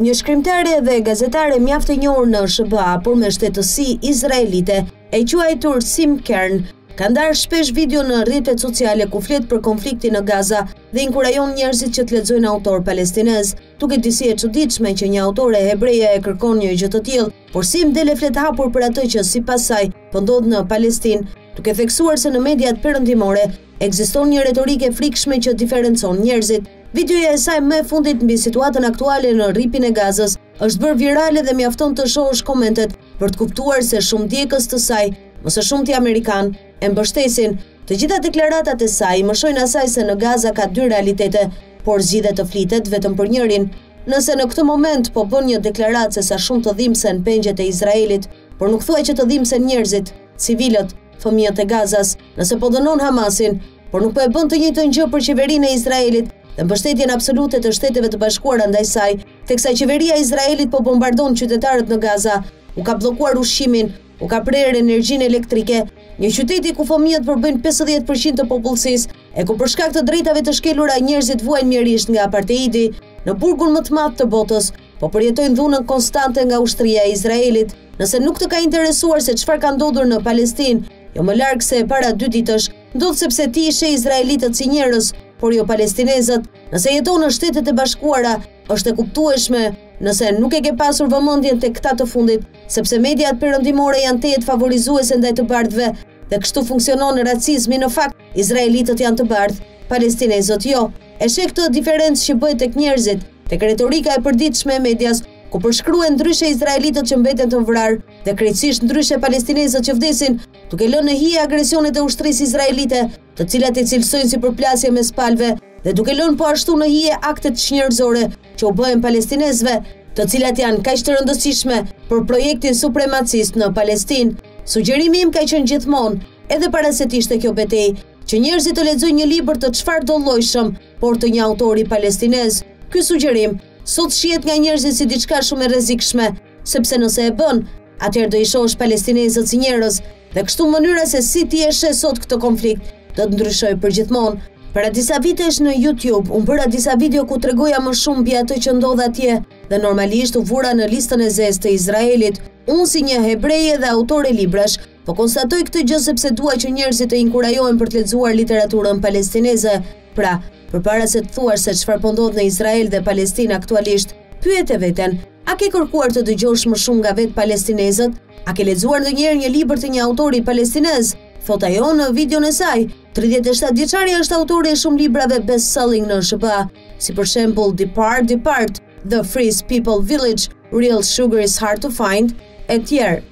Një shkrimtare dhe gazetare mjaft e njohur në SHBA, por me shtetësi izraelite, e quajtur Sim Kern, ka ndarë shpesh video në rrjetet sociale ku flet për konfliktin në Gaza dhe inkurajon njerëzit që të lexojnë autorë palestinezë. Duket disi e çuditshme që një autore hebreje e kërkon një gjë të tillë, Por Sim del e flet hapur për atë që sipas saj po ndodh në Palestinë, duke theksuar se në mediat perëndimore ekziston një retorikë e frikshme që diferencon njerëzit. Videoja e saj më e fundit mbi situatën aktuale në Rripin e Gazës është bërë virale dhe mjafton të shohësh komentet për të kuptuar se shumë ndjekës të saj, më së shumti amerikanë, e mbështesin. Të gjitha deklaratat e saj i mëshojnë asaj se në Gaza ka dy realitete, por zgjidhet të flitet vetëm për njërin. Nëse në këtë moment po bën një deklaratë se sa shumë të dhimbsen pengjet e Izraelit, por nuk thuaj që të dhimbsen njerëzit, civilët, fëmijët e Gazas, nëse po dënon Hamasin, por nuk po e bën të njëjtën gjë për qeverinë e Izraelit dhe mbështetjen absolute të Shteteve të Bashkuara ndaj saj, teksa qeveria e Izraelit po bombardon qytetarët në Gaza, u ka bllokuar ushqimin, u ka prerë energjinë elektrike, një qyteti ku fëmijët përbëjnë 50 për qind të popullsisë, e ku për shkak të drejtave të shkelura njerëzit vuajnë mjerisht nga aparteidi, në burgun më të madh të botës, po përjetojnë dhunën konstante nga ushtria e Izraelit. Nëse nuk të ka interesuar se çfarë ka ndodhur në Palestinë, jo më larg se para dy ditësh, ndodh sepse ti i sheh izraelitët si njerëz, por jo palestinezët. Nëse jeton në Shtetet e Bashkuara, është e kuptueshme nëse nuk e ke pasur vëmendjen tek këta të fundit, Sepse mediat perëndimore janë tejet favorizuese ndaj të bardhëve, dhe kështu funksionon racizmi në fakt, izraelitët janë të bardhë, palestinezët jo. E sheh këtë diferencë që bëhet tek njerëzit, tek retorika e përditshme e medias, ku përshkruhen ndryshe izraelitët që mbeten të vrarë dhe krejtësisht ndryshe palestinezët që vdesin, duke lënë në hije agresionet e ushtrisë izraelite të cilat i cilësojnë si përplasje mes palëve dhe duke lënë po ashtu në hije aktet çnjerëzore që u bëhen palestinezëve, të cilat janë kaq të rëndësishme për projektin supremacist në Palestinë. Sugjerimi im ka qenë gjithmonë, edhe para se të ishte kjo betejë, që njerëzit të lexojnë një libër të çfarëdollojshëm, por të një autori palestinez. Ky sugjerim sot shihet nga njerëzit si diçka shumë e rrezikshme, Sepse nëse e bën, atëherë do i shohësh palestinezët si njerëz, dhe kështu mënyra se si ti e sheh sot këtë konflikt do të ndryshojë përgjithmonë. Para disa vitesh në YouTube unë bëra disa video ku tregoja më shumë mbi atë që ndodh atje dhe normalisht u vura në listën e zezë të Izraelit. Unë si një hebreje dhe autore librash, Po konstatoj këtë gjë sepse dua që njerëzit të inkurajohen për të lexuar literaturën palestineze. Pra, përpara se të thuash se çfarë po ndodh në Izrael dhe Palestinë aktualisht, pyete veten, a ke kërkuar të dëgjosh më shumë nga vetë palestinezët? A ke lexuar ndonjëherë një libër të një autori palestinez? Thotë ajo në videon e saj, 37-vjeçarja është autori e shumë librave best-selling në SHBA, si për shembull Depart, Depart, The Free People's Village, Real Sugar is Hard to Find, etj.